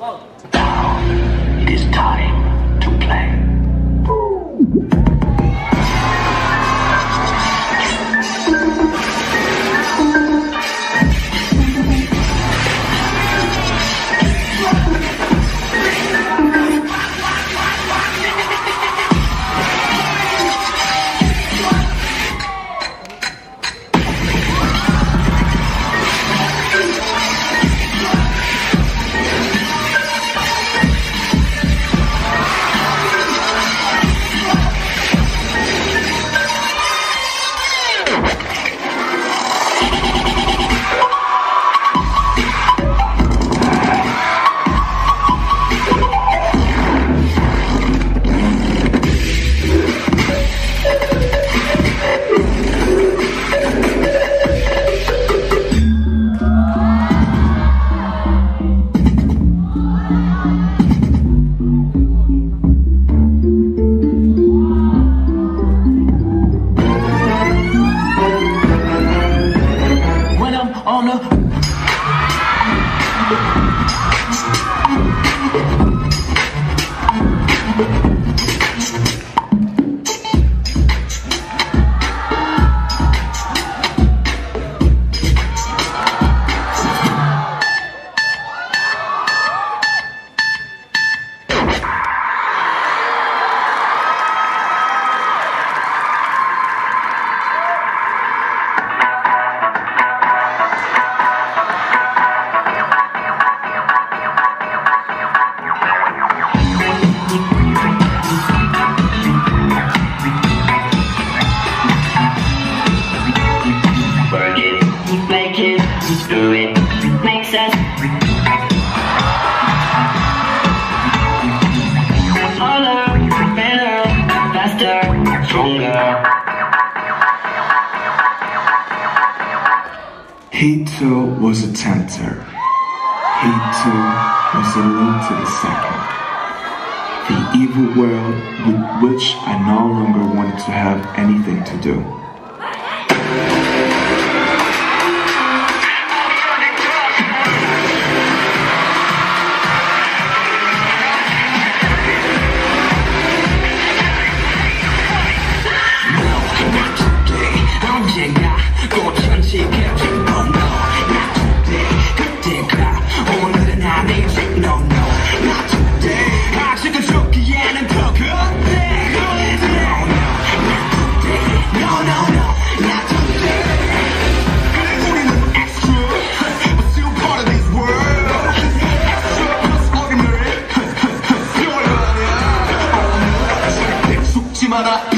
It He too was a tempter. He too was a link to the second. The evil world with which I no longer wanted to have anything to do. 하나